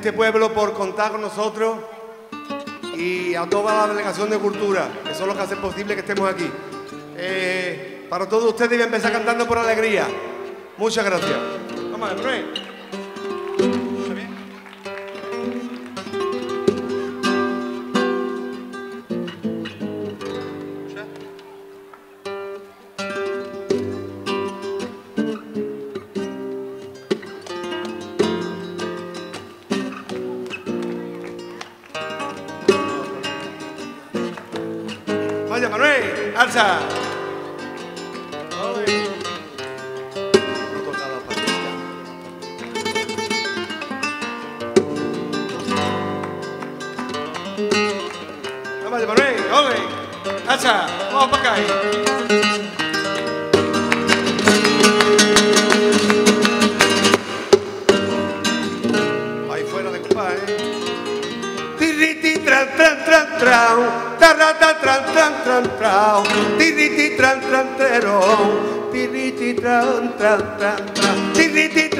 este pueblo por contar con nosotros y a toda la delegación de cultura, que son los que hacen posible que estemos aquí. Eh, para todos ustedes voy a empezar cantando por alegría. Muchas gracias. Vamos, Vaya, Manuel, alza.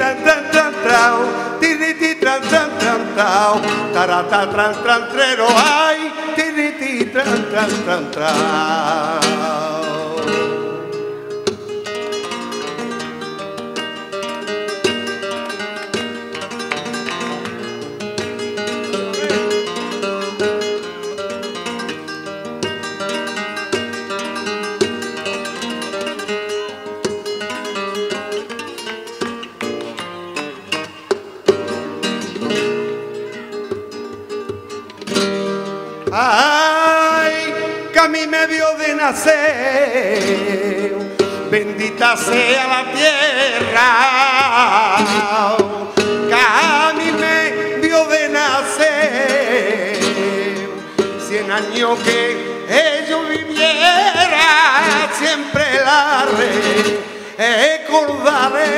Tran tran tran tran, tiriti tran tran tran tran, tarata tran tran trero, ay, tiriti tran tran tran tran. Bendita sea la tierra, que a de nacer, cien años que ellos viviera, siempre la recordaré,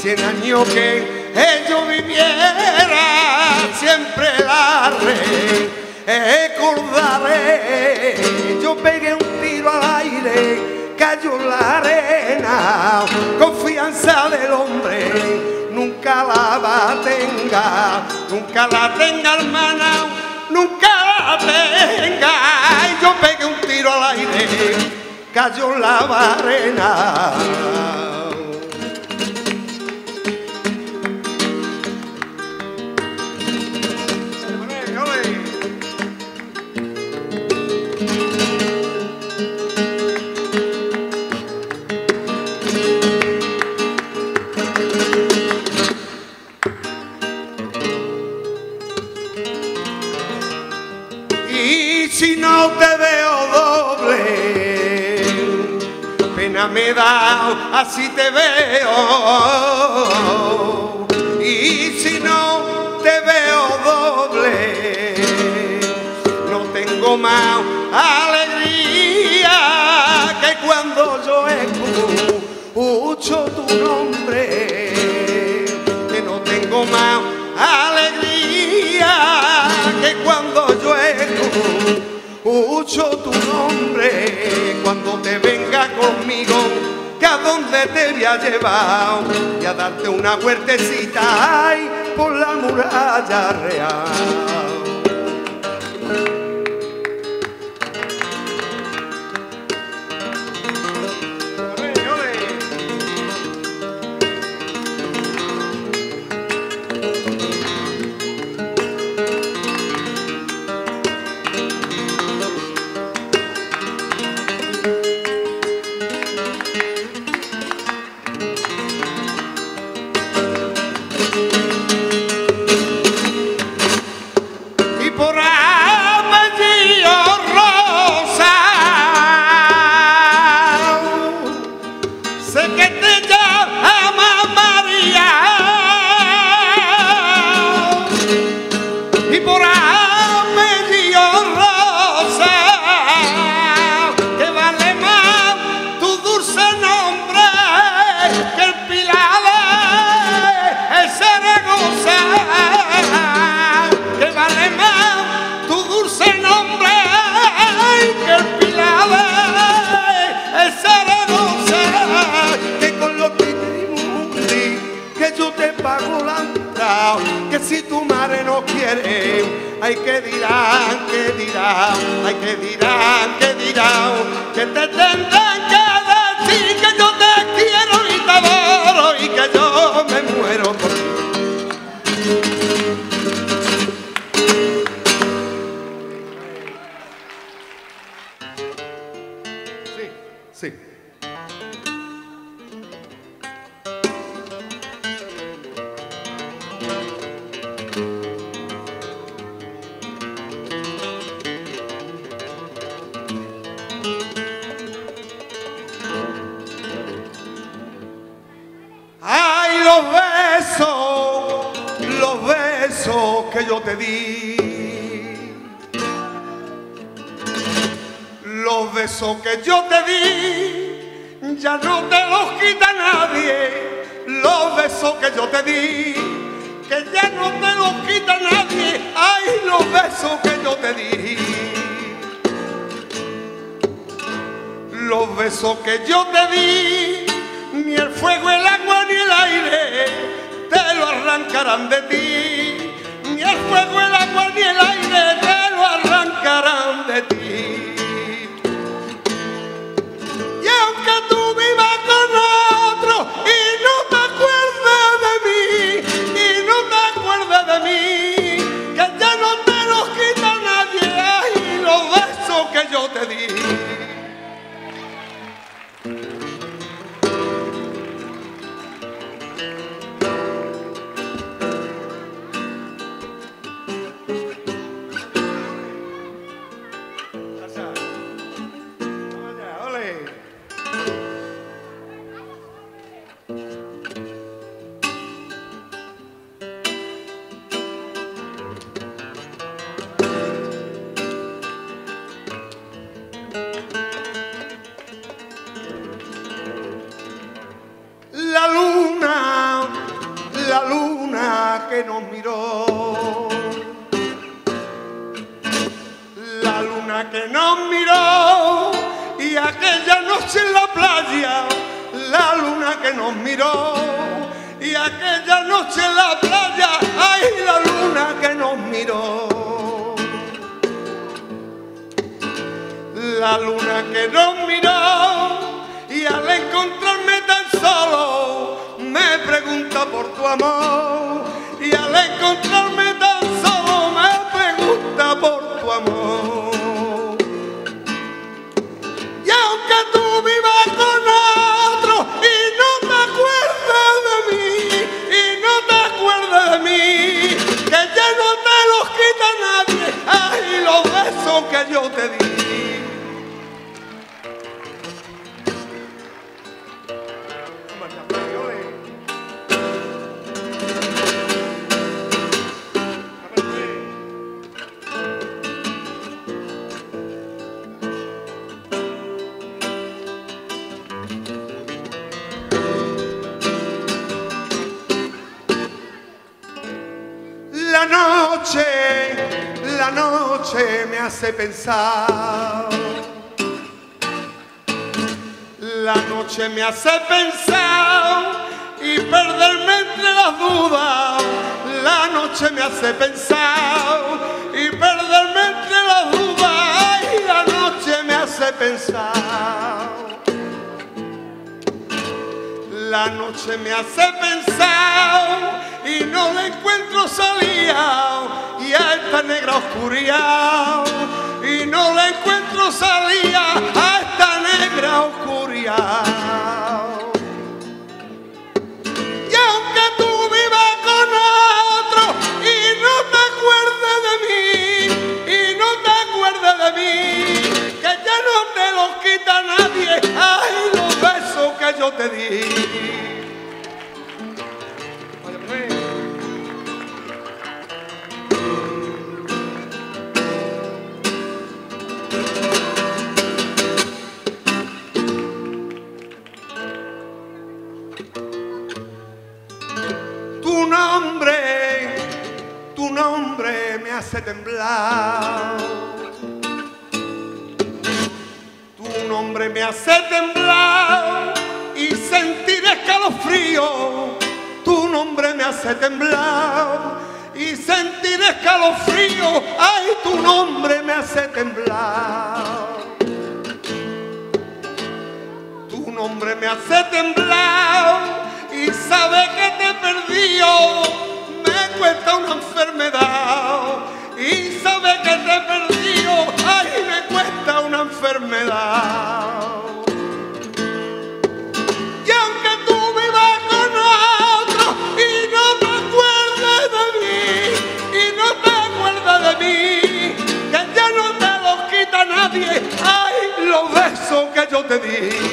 cien años que ellos viviera, siempre la. Yo pegué un tiro al aire, cayó la arena, confianza del hombre, nunca la tenga, nunca la tenga hermana, nunca la tenga. Yo pegué un tiro al aire, cayó la arena. Así te veo. Y si no te veo doble, no tengo más alegría que cuando yo escucho tu nombre, que no tengo más alegría que cuando yo escucho tu nombre, cuando te venga conmigo, que a donde te voy a llevar y a darte una huertecita ay, por la muralla real. el Pilar, el Zaragoza, que vale más tu dulce nombre que el Pilar, el Zaragoza, que con los titirimundi que yo te pago la entrada, que si tu madre no quiere, hay que dirán, que dirán, hay que dirán, que dirán, que te tendrán que Sí, te di. Los besos que yo te di, ni el fuego, el agua, ni el aire te lo arrancarán de ti. Ni el fuego, el agua, ni el aire te lo arrancarán de ti. Y aunque tú miró y aquella noche en la playa, ay la luna que nos miró. La luna que nos miró y al encontrarme tan solo me pregunta por tu amor y al encontrarme tan solo me pregunta por tu amor. Yo te di. La noche me hace pensar y perderme entre las dudas. La noche me hace pensar y perderme entre las dudas. La noche me hace pensar. La noche me hace pensar y no le encuentro salida y a esta negra oscuridad y no le encuentro salida a esta negra oscuridad. Que yo te di. Pues. Tu nombre, tu nombre me hace temblar. Escalofrío, ay, tu nombre me hace temblar. Tu nombre me hace temblar y sabe que te perdido, me cuesta una enfermedad. Besos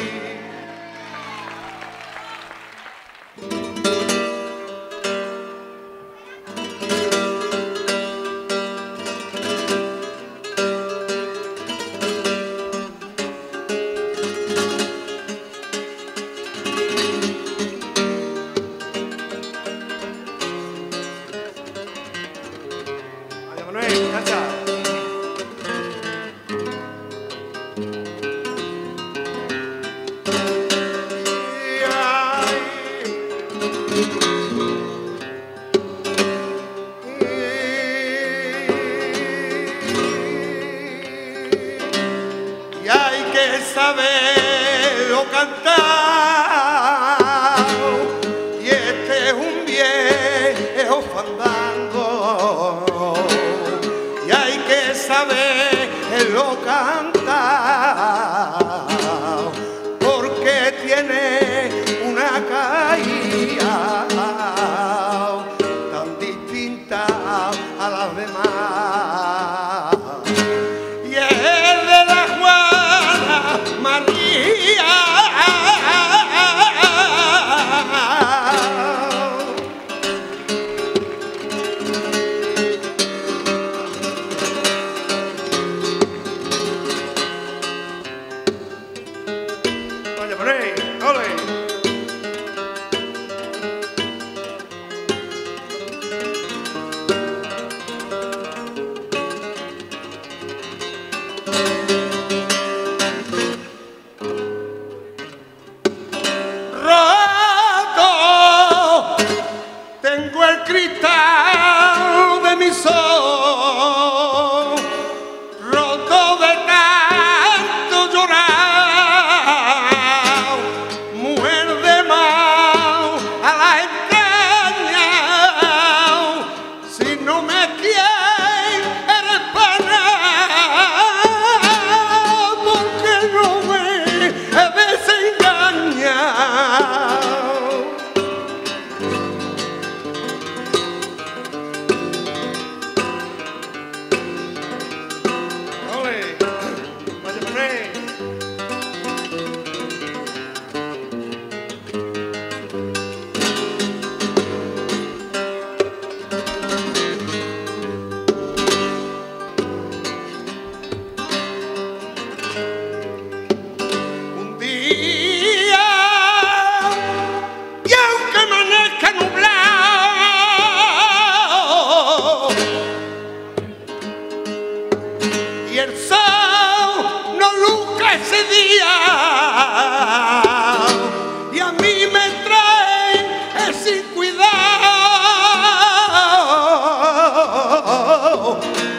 sin cuidado,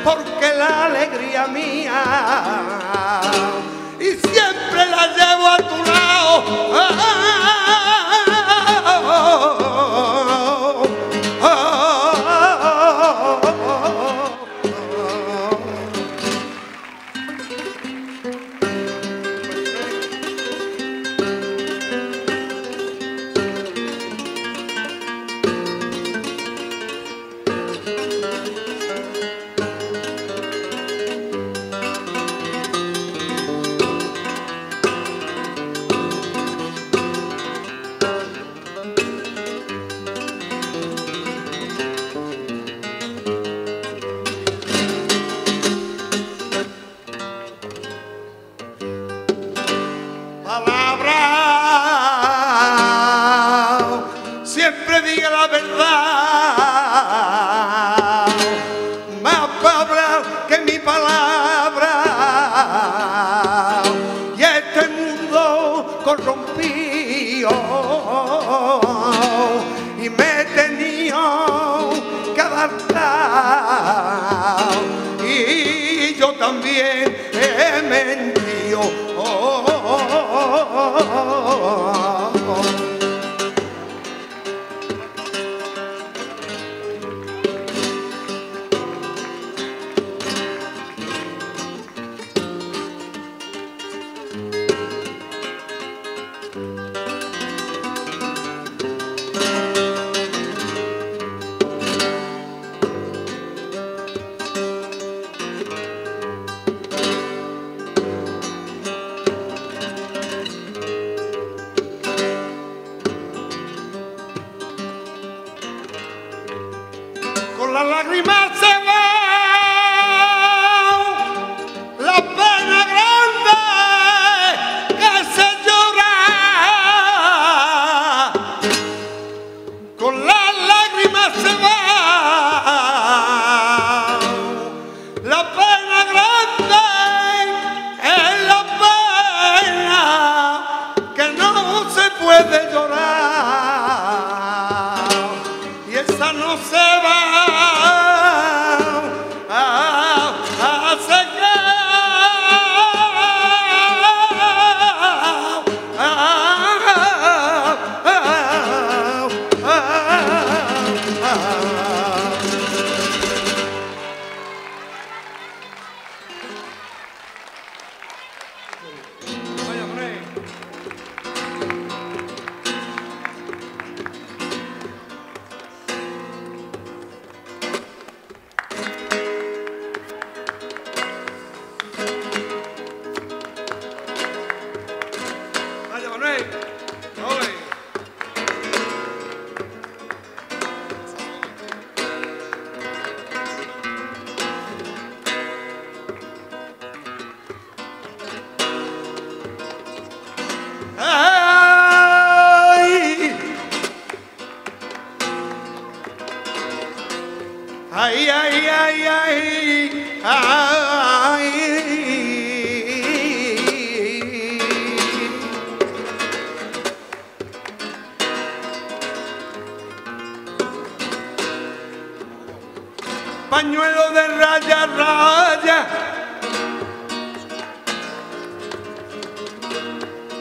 porque la alegría mía también he mentido. Oh, oh, oh,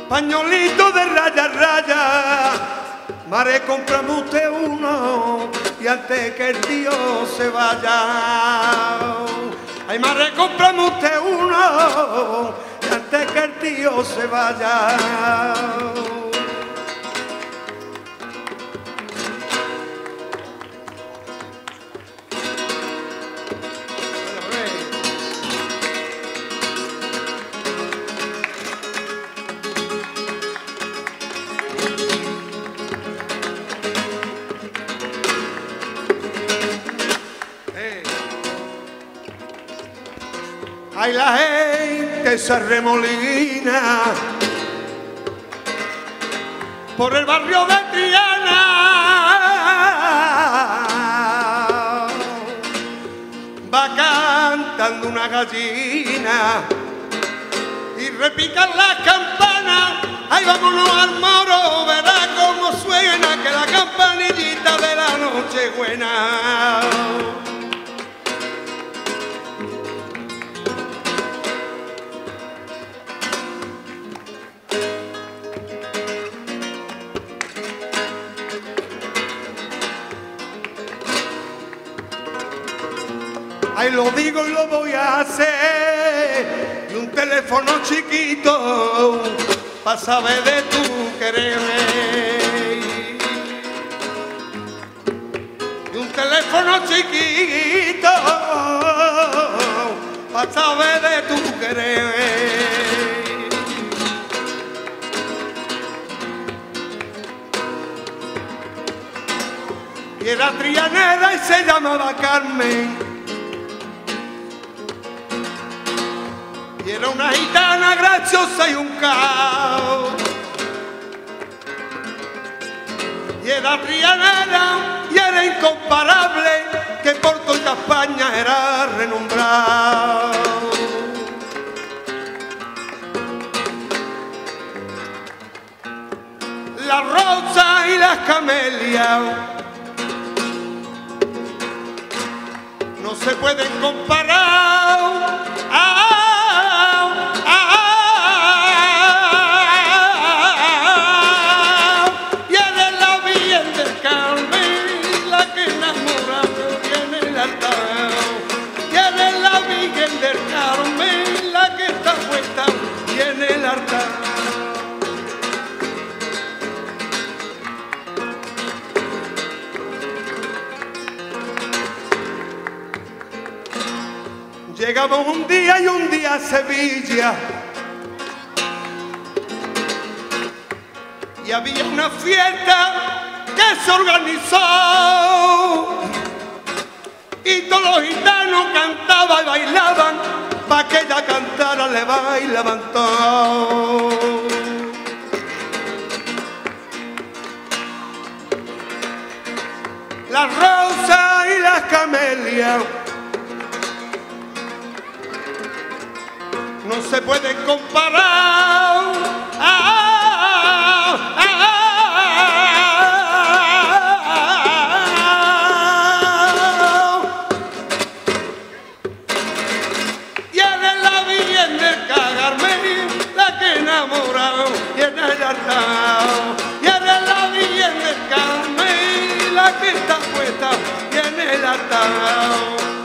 Pañolito de raya, raya. Mare, comprame usted uno y antes que el tío se vaya. Ay, Mare, comprame usted uno y antes que el tío se vaya. Ay, la gente se arremolina por el barrio de Triana. Va cantando una gallina y repican las campanas. Ay, vámonos al moro, verá cómo suena que la campanillita de la noche buena. Lo digo y lo voy a hacer. Y un teléfono chiquito para saber de tu quererme. Y un teléfono chiquito para saber de tu quererme. Y era trianera y se llamaba Carmen. Y era una gitana graciosa y un caos. Y era trianera y era incomparable, que por toda España era renombrado. La rosa y las camelias no se pueden comparar. Llegamos un día y un día a Sevilla. Y había una fiesta que se organizó. Y todos los gitanos cantaban y bailaban para que ella cantara, le bailaban todo. Las rosas y las camelias no se pueden comparar. Ah, ah, ah. Bien de cagarme, la que enamorado, y en el hartao. Y en bien de cagarme, la que está puesta, y en el hartao.